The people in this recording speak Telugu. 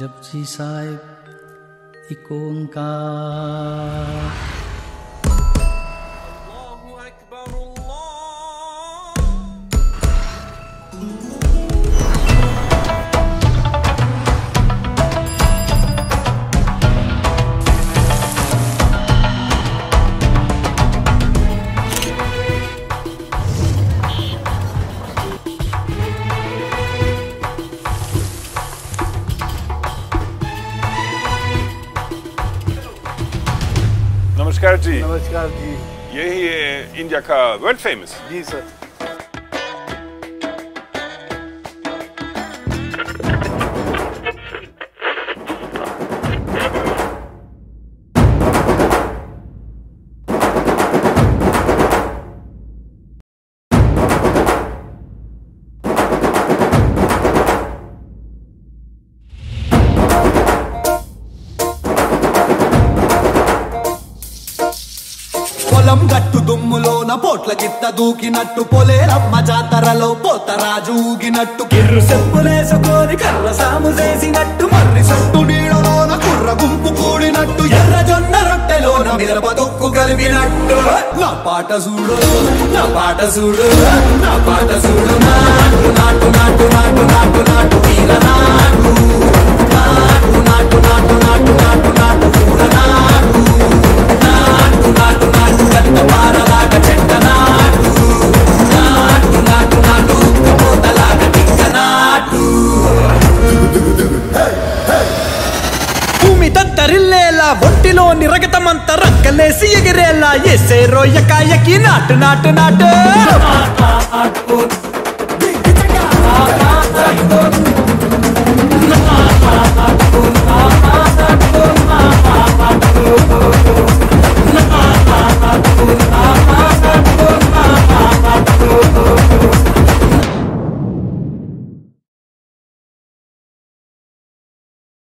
जपजी साहेब एक ओंकार नमस्कार जी। नमस्कार जी। यही है इंडिया का वर्ल्ड फ़ेमस जी सर। పొలం గట్టు దుమ్ములోన పోట్ల గిత్త దూకినట్టు పొలేరమ్మ జాతరలో పోతరాజు ఊగినట్టు. కిర్రు చెప్పులేసుకొని కర్ర సాము చేసినట్టు మర్రి సట్టు నీడలోన కుర్ర గుంపు కూడినట్టు ఎర్ర జొన్న రొట్టెలోన మిరప దొక్కు కలిపినట్టు. నా పాట చూడు నా పాట చూడు నా పాట చూడు. నాటు నాటు నాటు నాటు నాటు ఒంటిలోని రగతమంత రక్కలేసి ఎగిరేలా ఎసే రోయకాయకి నాటు నాటు నాటు.